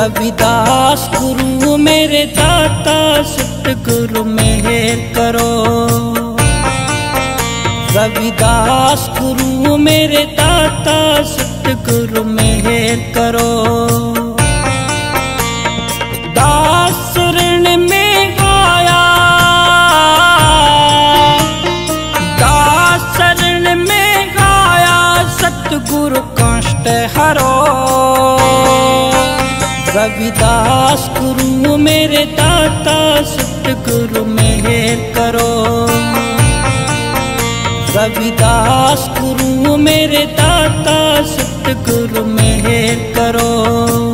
रविदास गुरु मेरे दाता सतगुरु मेहर करो। रविदास गुरु मेरे दाता सतगुरु मेहर करो। रविदास गुरु मेरे दाता सतगुरु मेहर करो। रविदास गुरु मेरे दाता सतगुरु मेहर करो।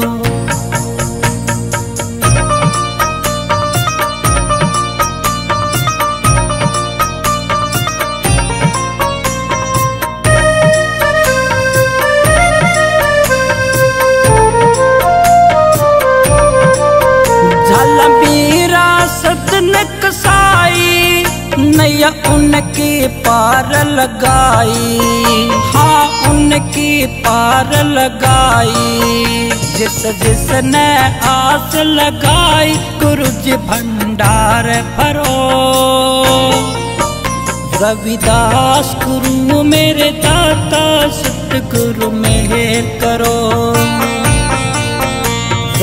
उनकी पार लगाई। हाँ उनकी पार लगाई। जिस जिसने आस लगाई गुरु जी भंडार भरो। रविदास, गुरु मेरे दाता, सतगुरु मेहर करो।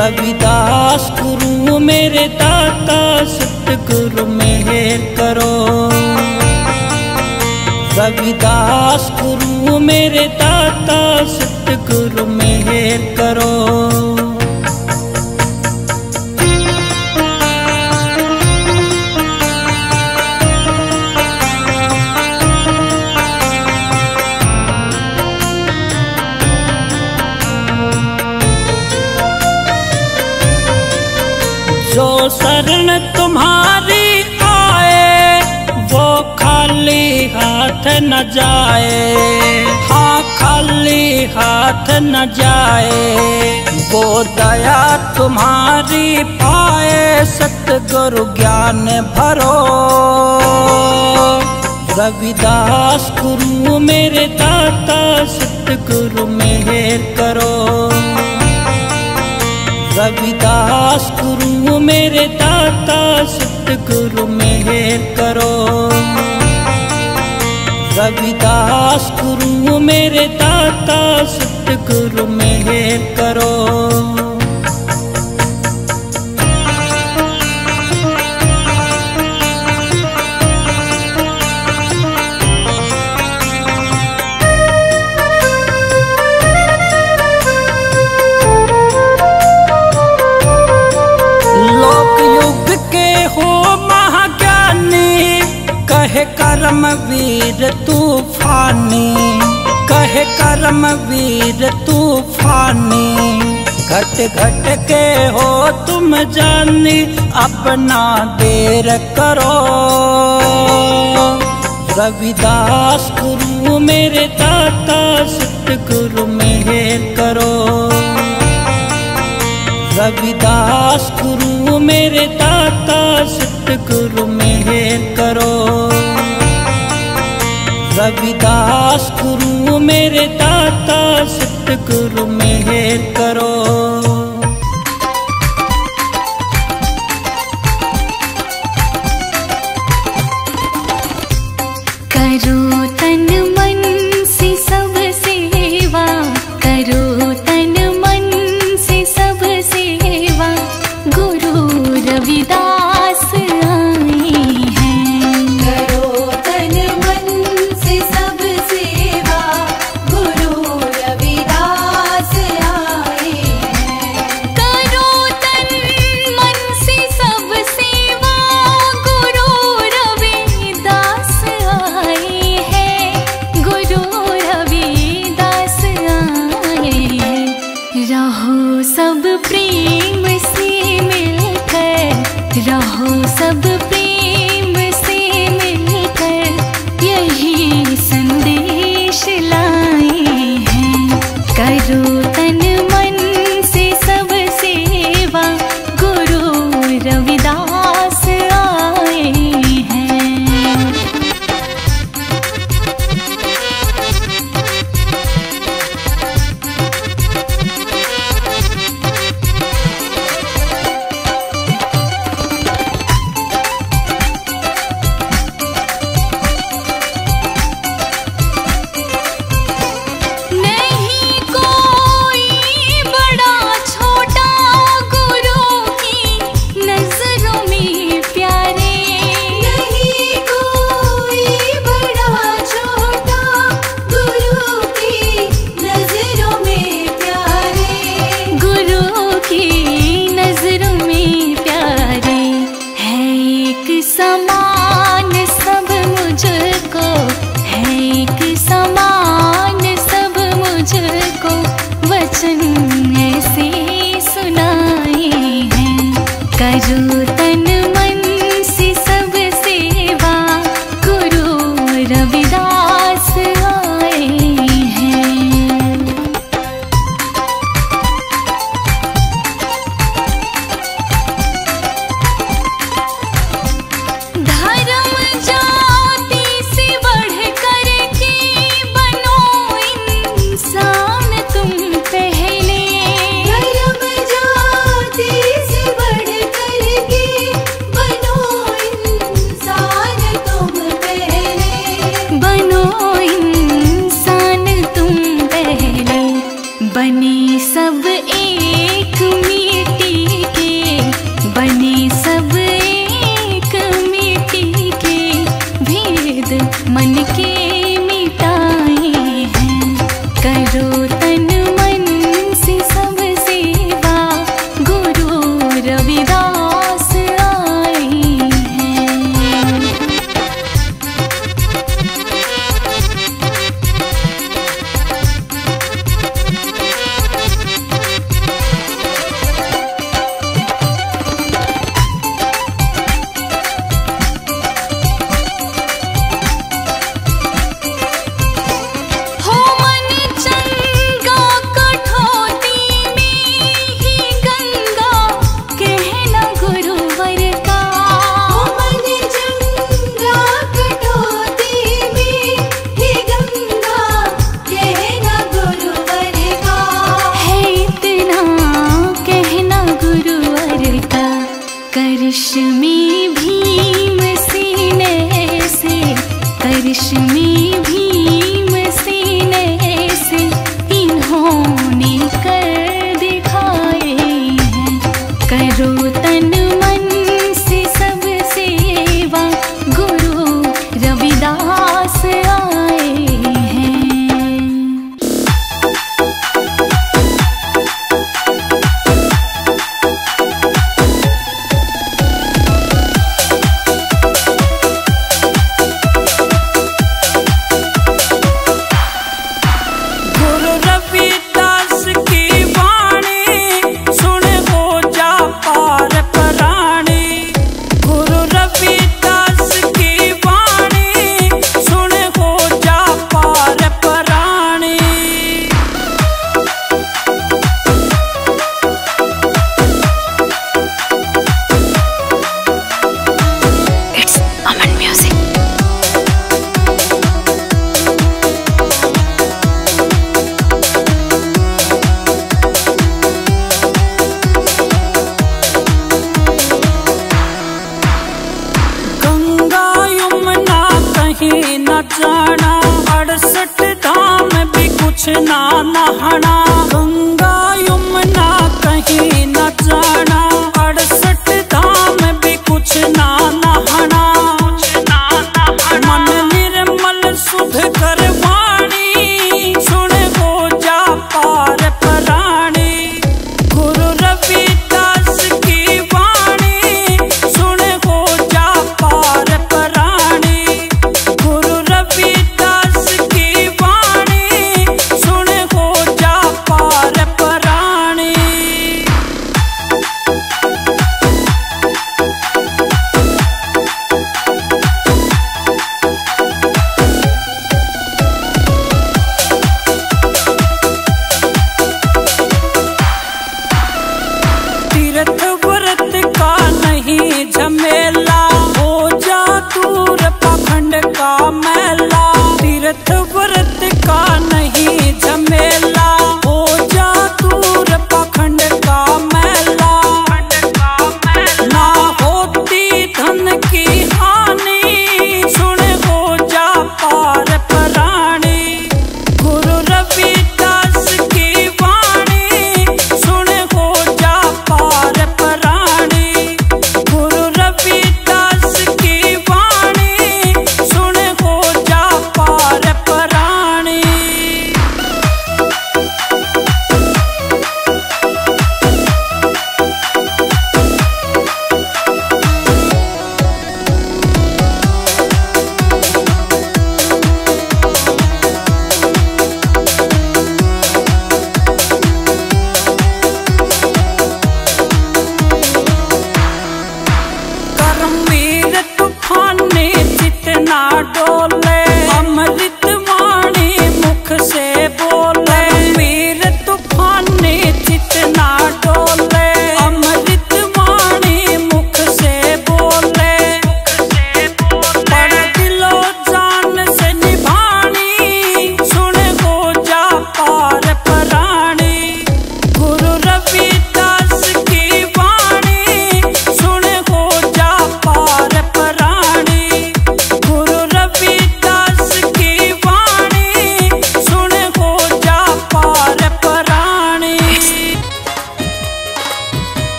रविदास, गुरु मेरे दाता, सतगुरु मेहर करो। रविदास गुरु मेरे दाता सतगुरु मेहर करो। न जाए। हाँ खाली हाथ न जाए। वो दया तुम्हारी पाए, सतगुरु ज्ञान भरो। रविदास गुरु मेरे दाता, सतगुरु मेहर करो। रविदास गुरु मेरे दाता, सतगुरु मेहर करो। रविदास गुरु मेरे दाता सतगुरु मेहर करो कहे कर्म वीर तूफानी। घट घट के हो तुम जानी, अपना देर करो। रविदास गुरु मेरे दाता, सतगुरु मेहर करो। रविदास गुरु मेरे दाता, सतगुरु मेहर करो। रविदास गुरु मेरे दाता सतगुरु मेहर करो।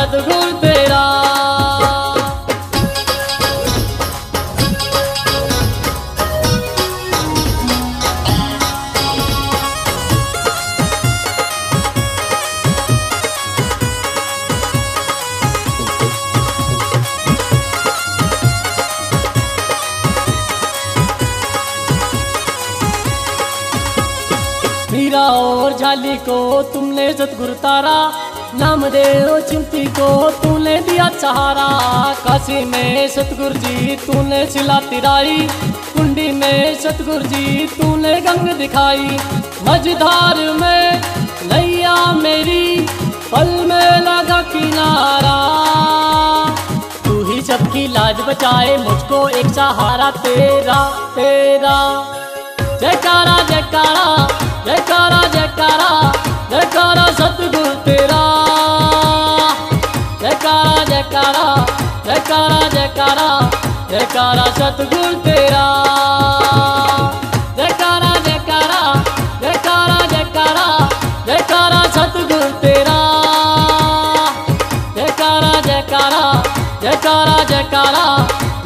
सतगुरु तेरा। मीरा और झाली को तुमने सतगुरु तारा नामदेव चिंती को, तूने दिया सहारा। काशी में सतगुरु जी, तूने सिला तिराई। कुंडी में सतगुरु जी, तूने गंग दिखाई। मझधार में नैया मेरी, पल में लगा किनारा। तू ही सबकी लाज बचाए, मुझको एक सहारा तेरा तेरा। जयकारा जयकारा जयकारा जयकारा जयकारा, सतगुरु तेरा। जयकारा जयकारा जयकारा जयकारा सतगुरु तेरा जयकारा जयकारा जयकारा जयकारा जयकारा सतगुरु तेरा जयकारा जयकारा जयकारा जयकारा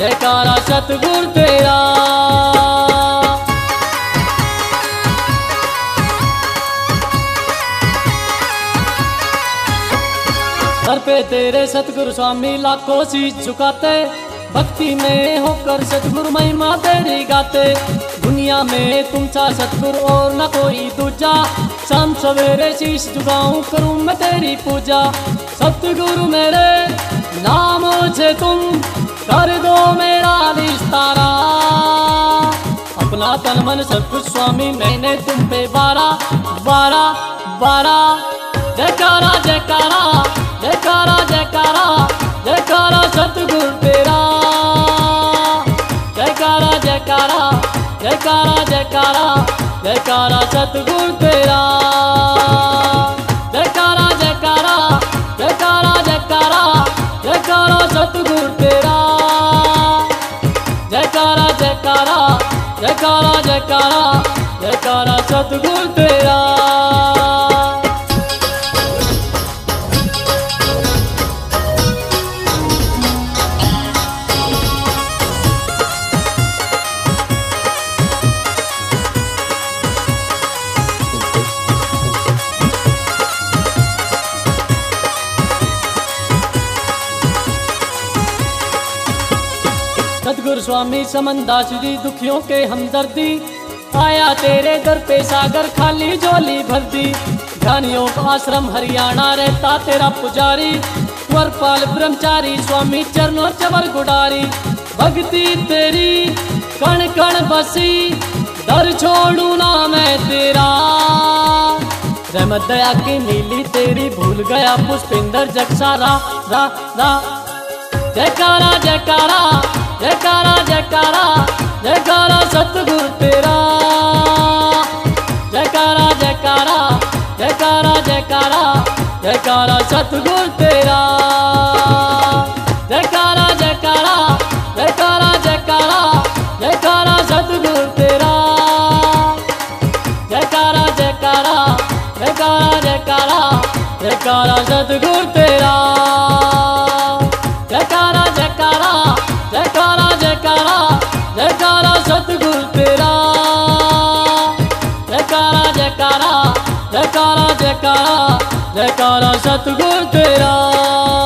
जयकारा सतगुरु तेरा सर पे तेरे सतगुरु स्वामी लाखों शीश झुकाते। भक्ति में होकर सतगुरु महिमा तेरी गाते। दुनिया में तुम सा सतगुरु और न कोई दूजा। शाम सवेरे शीश झुकाऊं करूँ मैं तेरी पूजा। सतगुरु मेरे नाम से तुम कर दो मेरा निस्तारा अपना तन मन कुछ स्वामी, मैंने तुम पे बारा बारा बारा जयकारा जयकारा। जयकारा जयकारा जयकारा सतगुरु तेरा जयकारा जयकारा जयकारा जयकारा जयकारा सतगुरु तेरा जयकारा जयकारा जयकारा जयकारा जयकारा सतगुरु तेरा जयकारा जयकारा जयकारा जयकारा जयकारा सतगुरु तेरा स्वामी समंदास जी, दुखियों के हमदर्दी। आया तेरे दर पे सागर, खाली झोली भर दी ध्यानियों का आश्रम हरियाणा रहता तेरा पुजारी। वरपाल ब्रह्मचारी, स्वामी चरणों चवर गुडारी। भक्ति तेरी, कण कण बसी। दर छोड़ू ना मैं तेरा। रहमत दया की नीली तेरी, भूल गया पुष्पिंदर जग सारा रा रा। जयकारा जयकारा। जयकारा जयकारा जयकारा सतगुरु तेरा जयकारा जयकारा जयकारा जयकारा जयकारा सतगुरु तेरा जयकारा जयकारा जयकारा जयकारा जयकारा सतगुरु तेरा जयकारा जयकारा जयकारा जयकारा जयकारा सतगुरु तेरा जयकारा जयकारा सतगुर तेरा।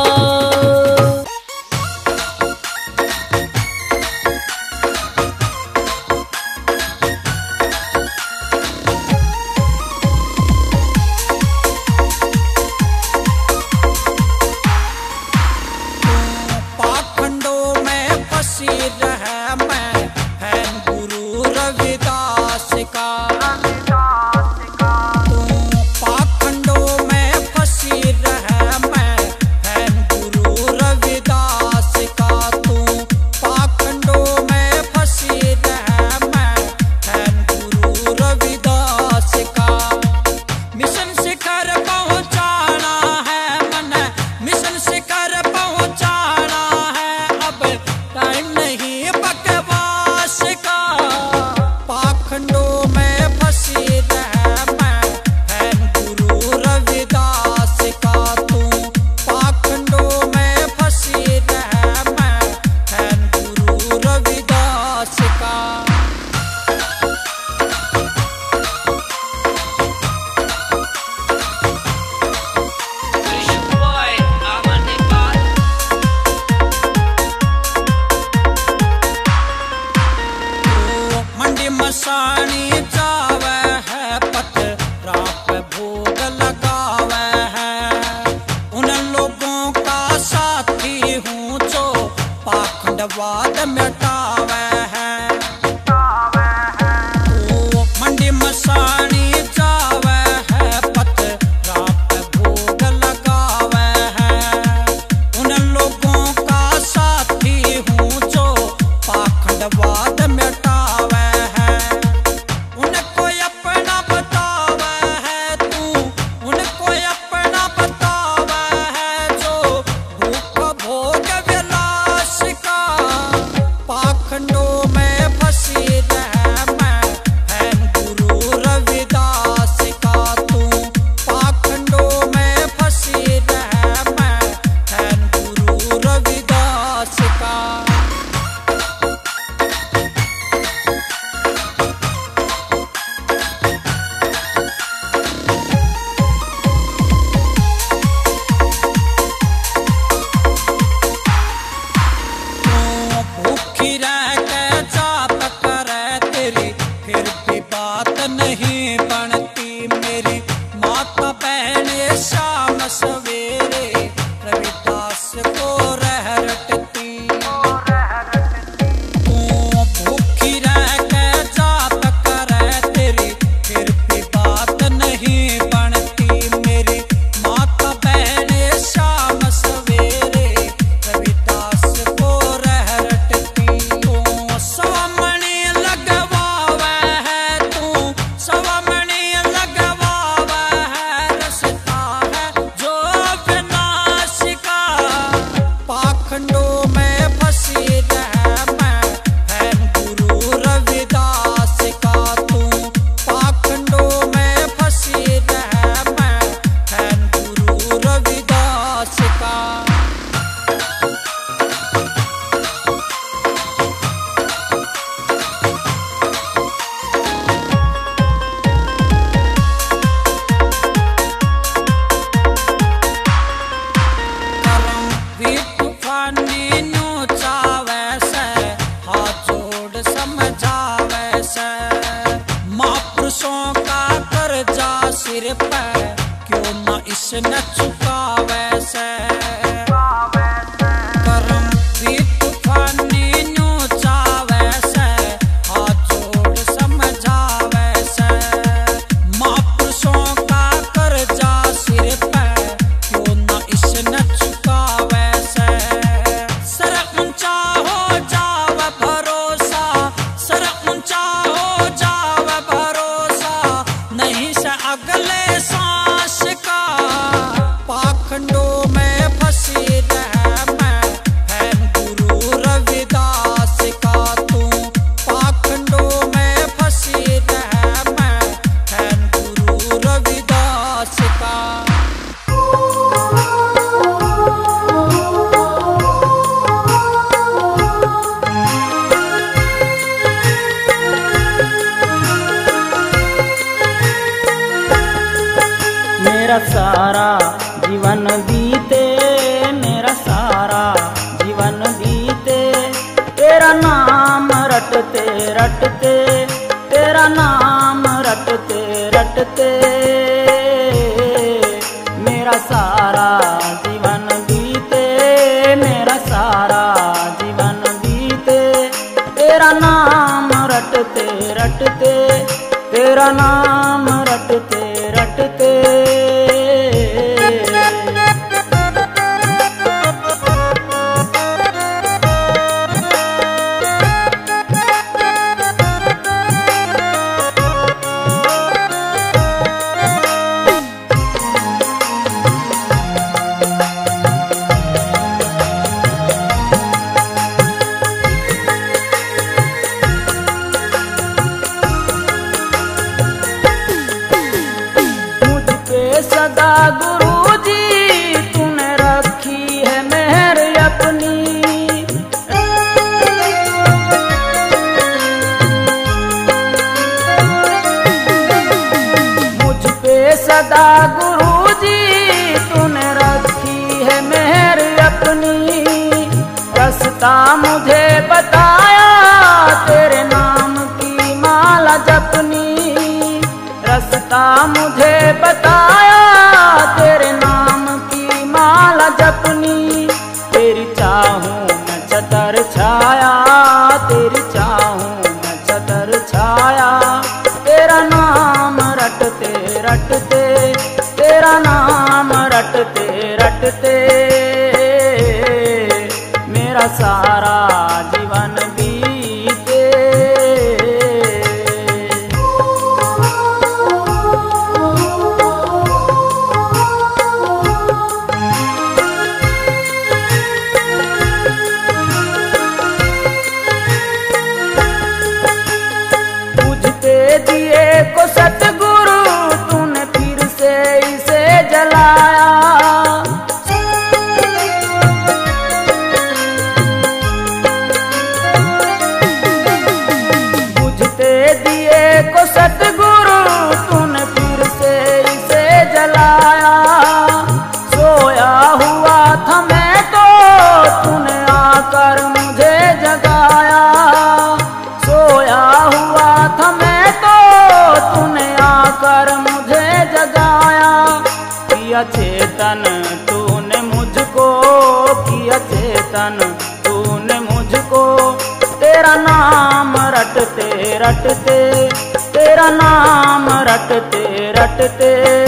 বাটতে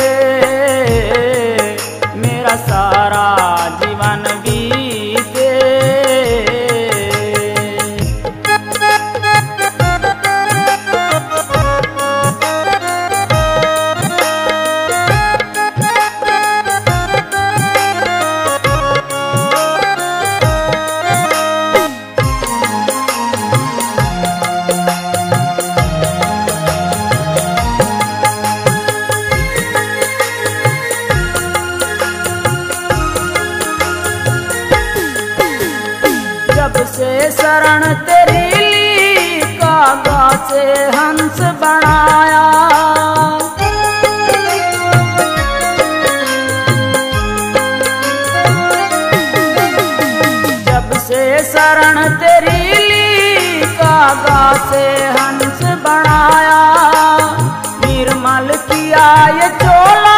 जाए चोला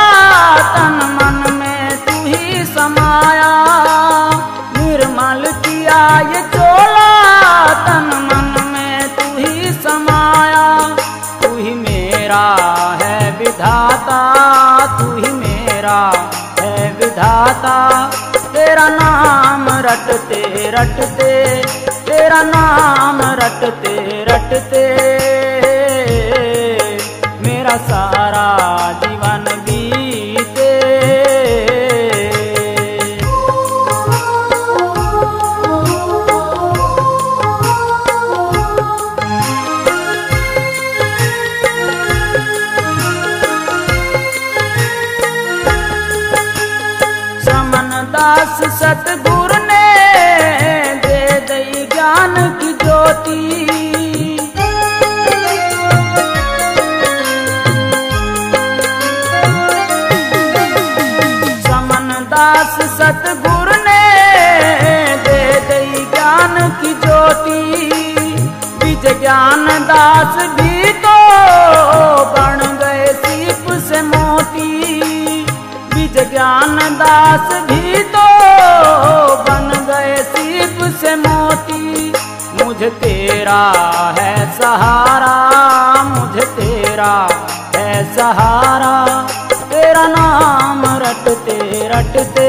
तन मन में तू ही समाया। निर्मल किया ये चोला तन मन में तू ही समाया। तू ही मेरा है विधाता, तू ही मेरा है विधाता। तेरा नाम रटते रटते, तेरा नाम रटते रटते। तेरा है सहारा, मुझे तेरा है सहारा। तेरा नाम रटते रटते,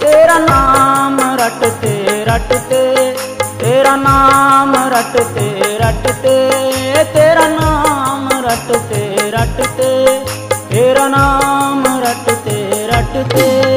तेरा नाम रटते रटते। तेरा नाम रटते रटते, तेरा नाम रटते रटते। तेरा नाम रटते रटते।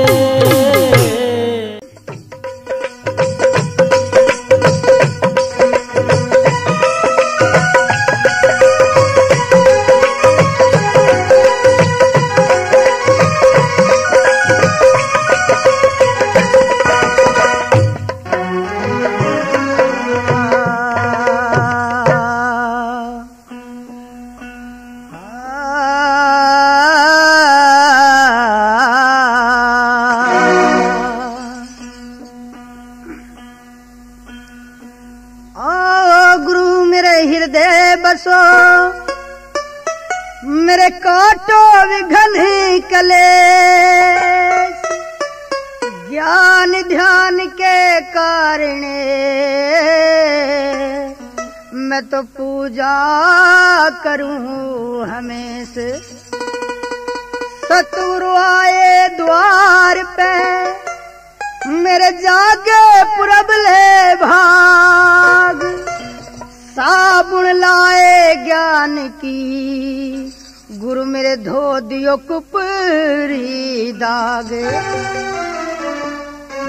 की। गुरु मेरे धो दियो कुपरी दाग।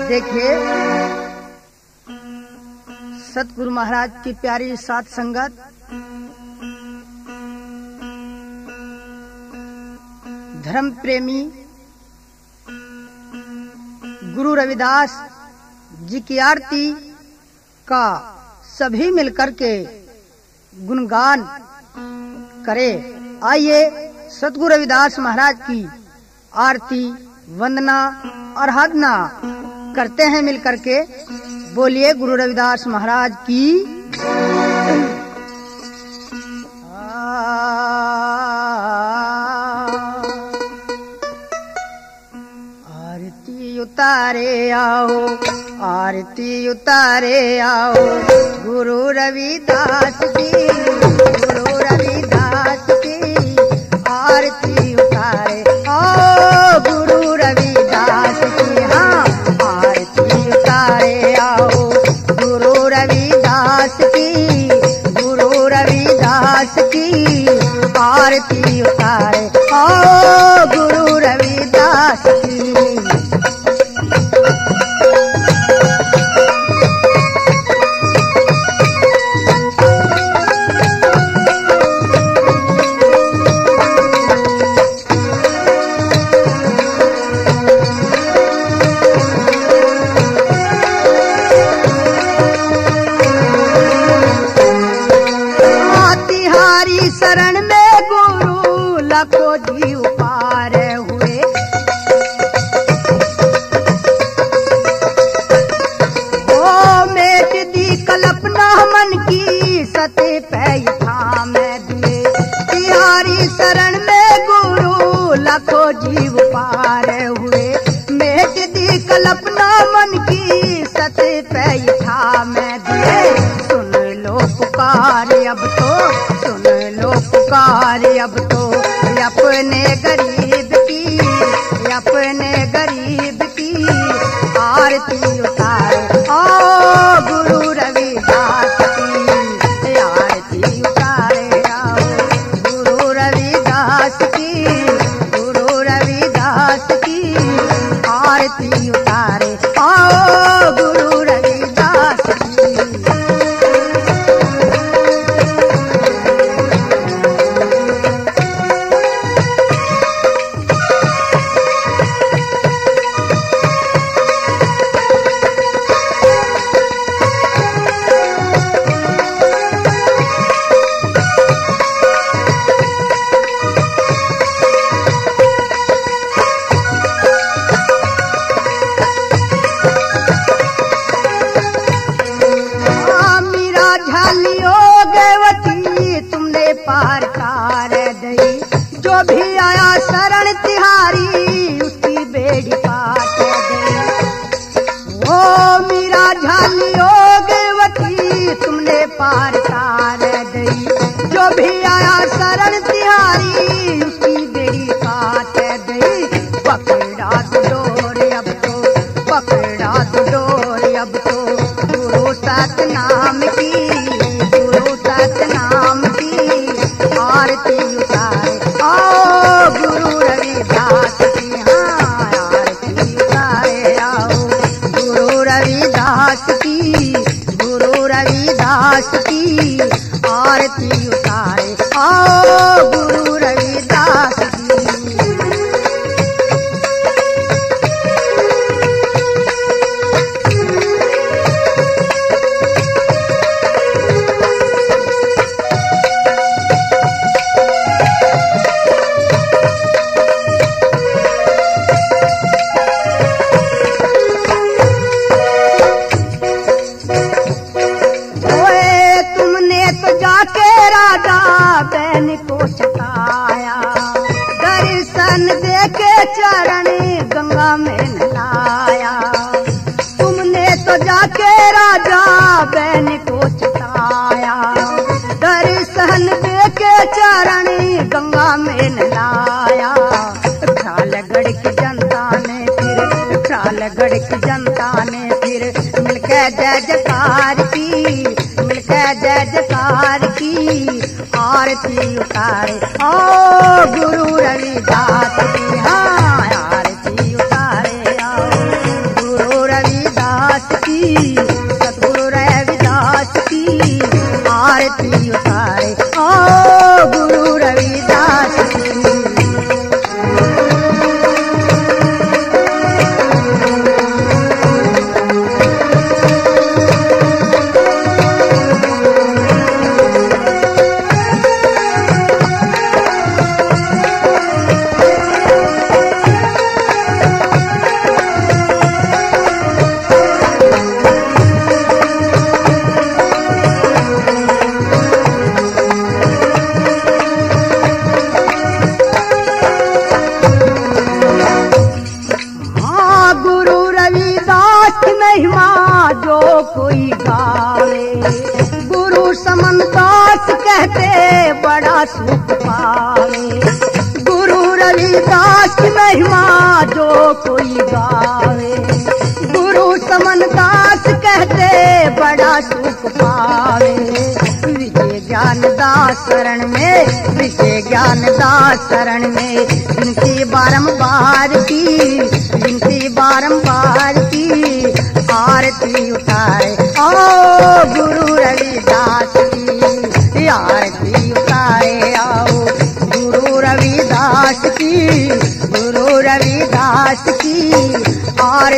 देखिए, सतगुरु महाराज की प्यारी सात संगत। धर्म प्रेमी गुरु रविदास जी की आरती का सभी मिलकर के गुणगान करे। आइए सतगुरु रविदास महाराज की आरती, वंदना आराधना करते हैं मिलकर के। बोलिए गुरु रविदास महाराज की। आरती उतारे आओ, आरती उतारे आओ, गुरु रविदास की। आओ की सते पै शरण तिहारी उसकी बेड़ी काट गई पकड़ा तो डोर अब तो पकड़ा तो डोर अब तो। गुरु सतनाम की, गुरु सतनाम की, आरती उतारे। आओ गुरु रविदास की हाँ आरती उतारे आओ। गुरु रविदास की, गुरु रविदास की, आरती आरती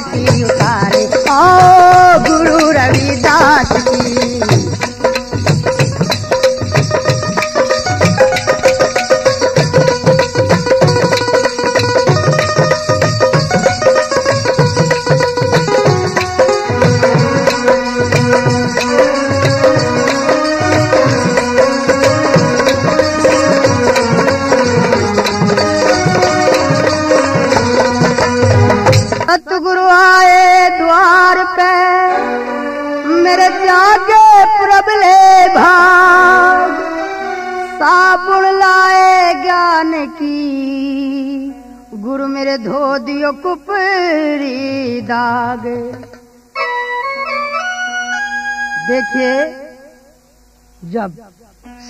आरती उतारे ओ गुरु रविदास की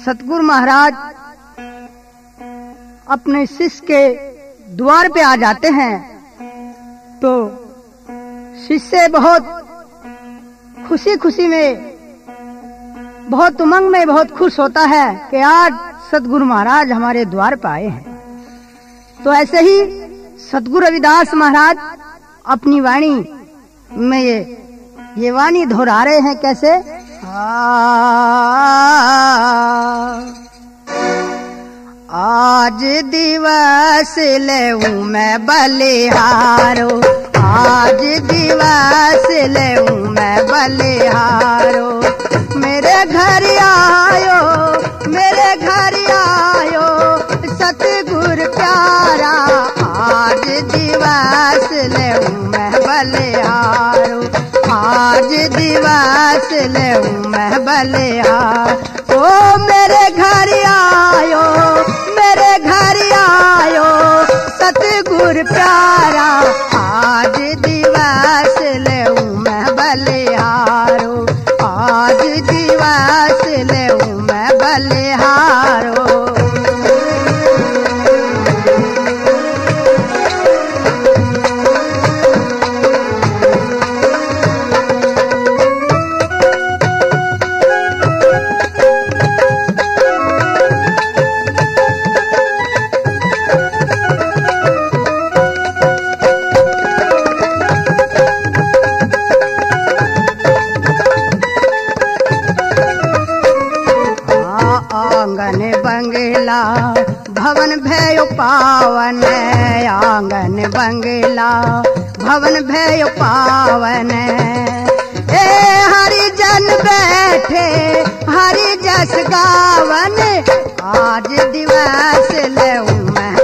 सतगुरु महाराज अपने शिष्य के द्वार पे आ जाते हैं तो शिष्य बहुत खुशी खुशी में, बहुत उमंग में, बहुत खुश होता है कि आज सतगुरु महाराज हमारे द्वार पर आए हैं। तो ऐसे ही सतगुरु रविदास महाराज अपनी वाणी में ये ये वाणी दोहरा रहे हैं, कैसे? आज दिवस ले मैं बलिहारो। आज दिवस ले मैं बलिहारो। मेरे घर आयो, मेरे घर आयो, सतगुर प्यारा। आज दिवस ले मैं बलिहारो। आज दिवस ले मैं बलिहार ओ, मेरे घर आयो, मेरे घर आयो, सतगुर प्यारा, आज दिवस ले मैं बलिहारो, आज दिवस ले मैं बलिहारो। पावन। ए हरि जन बैठे हरि जस गावन। आज दिवस ले मैं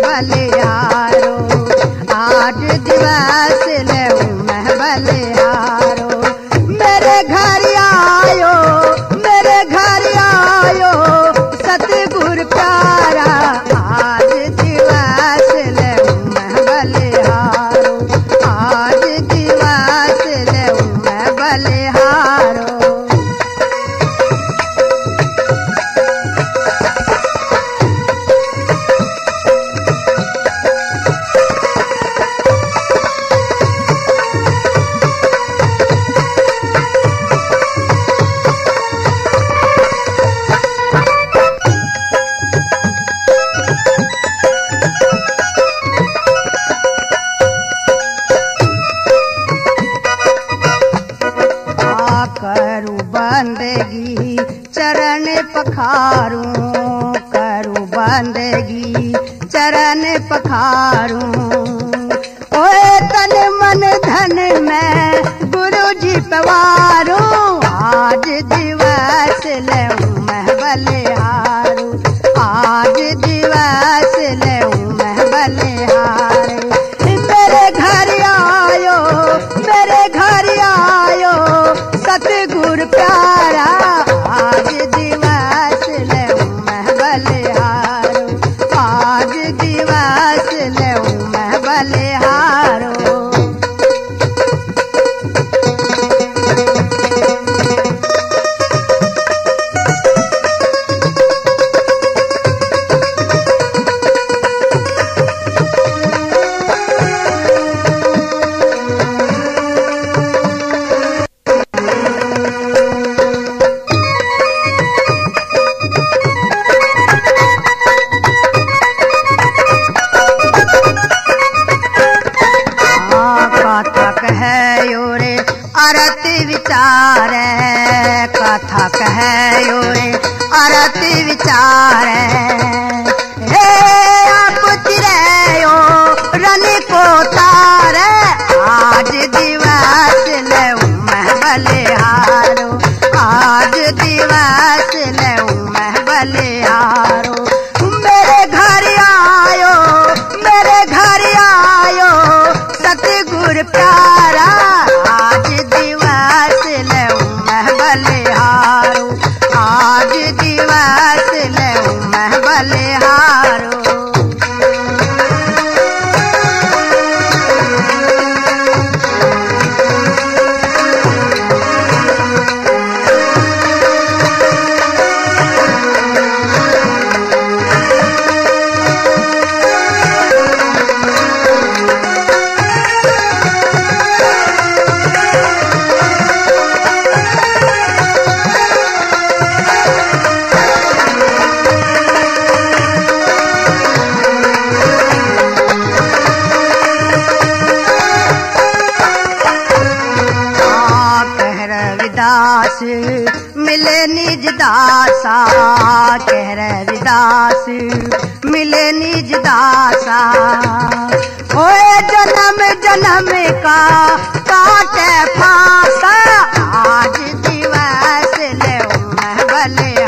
अरत विचार कथा कहो अरत विचार। मैं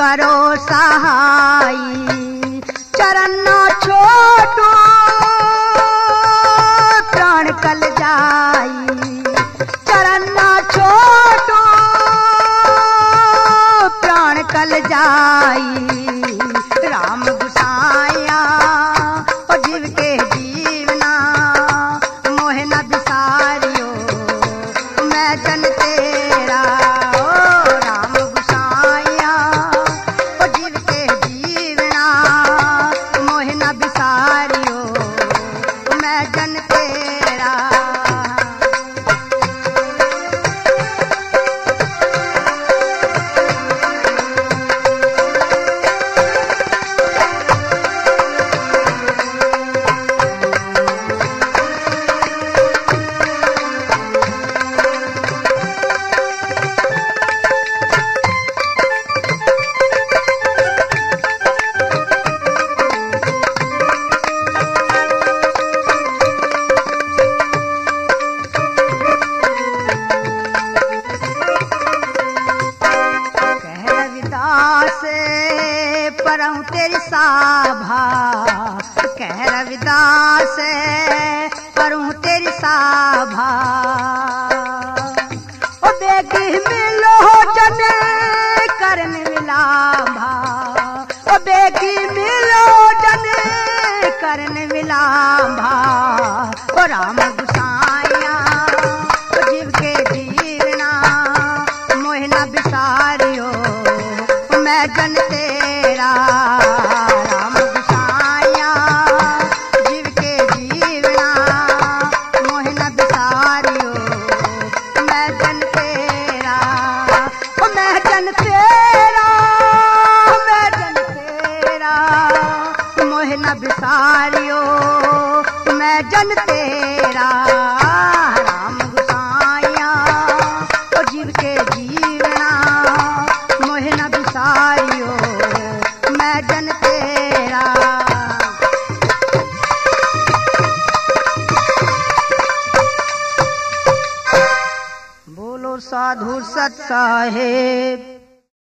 करो सहाई